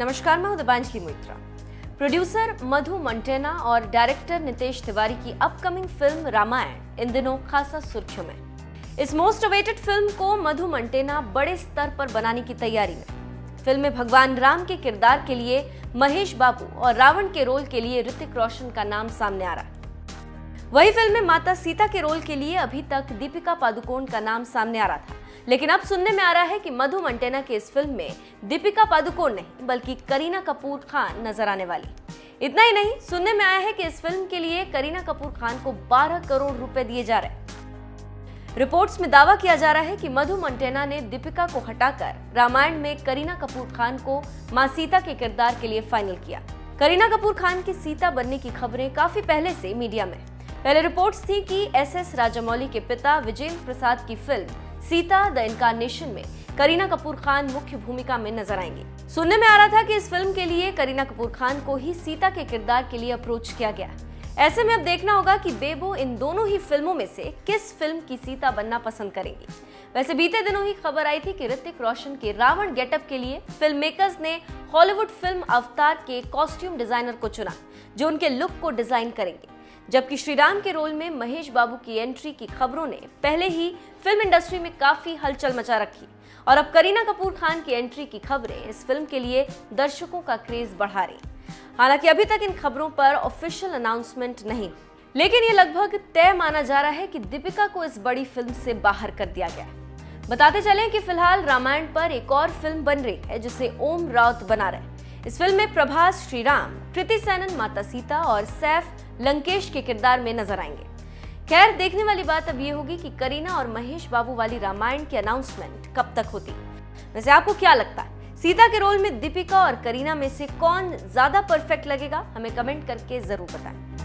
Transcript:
नमस्कार, मैं हूँ की मोइत्रा प्रोड्यूसर मधु मंटेना और डायरेक्टर नितेश तिवारी की अपकमिंग फ़िल्म रामायण इन दिनों खासा सुर्खियों में। इस मोस्ट अवेटेड फ़िल्म को मधु मंटेना बड़े स्तर पर बनाने की तैयारी में। फ़िल्म में भगवान राम के किरदार के लिए महेश बाबू और रावण के रोल के लिए ऋतिक रोशन का नाम सामने आ रहा है। वही फ़िल्म में माता सीता के रोल के लिए अभी तक दीपिका पादुकोण का नाम सामने आ रहा था। लेकिन अब सुनने में आ रहा है कि मधु मंटेना के इस फ़िल्म में दीपिका पादुकोण नहीं, बल्कि करीना कपूर खान नज़र आने वाली। इतना ही नहीं, सुनने में आया है कि इस फ़िल्म के लिए करीना कपूर खान को 12 करोड़ रुपए दिए जा रहे हैं। रिपोर्ट्स में दावा किया जा रहा है कि मधु मंटेना ने दीपिका को हटाकर रामायण में करीना कपूर खान को माँ सीता के किरदार के लिए फाइनल किया। करीना कपूर खान की सीता बनने की खबरें काफ़ी पहले से मीडिया में पहले रिपोर्ट्स थी कि एस एस राजामौली के पिता विजेंद्र प्रसाद की फ़िल्म सीता, द इनकारनेशन में करीना कपूर खान मुख्य भूमिका में नज़र आएँगे। सुनने में आ रहा था कि इस फ़िल्म के लिए करीना कपूर खान को ही सीता के किरदार के लिए अप्रोच किया गया। ऐसे में अब देखना होगा कि बेबो इन दोनों ही फ़िल्मों में से किस फ़िल्म की सीता बनना पसंद करेंगी। वैसे बीते दिनों ही खबर आई थी कि ऋतिक रोशन के रावण गेटअप के लिए फ़िल्म मेकर्स ने हॉलीवुड फ़िल्म अवतार के कॉस्ट्यूम डिज़ाइनर को चुना, जो उनके लुक को डिज़ाइन करेंगे। जबकि श्रीराम के रोल में महेश बाबू की एंट्री की खबरों ने पहले ही फ़िल्म इंडस्ट्री में काफ़ी हलचल मचा रखी। और अब करीना कपूर खान की एंट्री की खबरें इस फ़िल्म के लिए दर्शकों का क्रेज बढ़ा रही। हालाँकि अभी तक इन खबरों पर ऑफिशियल अनाउंसमेंट नहीं। लेकिन ये लगभग तय माना जा रहा है कि दीपिका को इस बड़ी फ़िल्म से बाहर कर दिया गया। बताते चलें कि फ़िलहाल रामायण पर एक और फ़िल्म बन रही है, जिसे ओम राउत बना रहे इस फ़िल्म में प्रभास, श्रीराम, कृति सैनन, माता सीता और सैफ लंकेश के किरदार में नज़र आएँगे। खैर, देखने वाली बात अब ये होगी कि करीना और महेश बाबू वाली रामायण की अनाउंसमेंट कब तक होती। वैसे आपको क्या लगता है? सीता के रोल में दीपिका और करीना में से कौन ज़्यादा परफेक्ट लगेगा? हमें कमेंट करके ज़रूर बताएँ।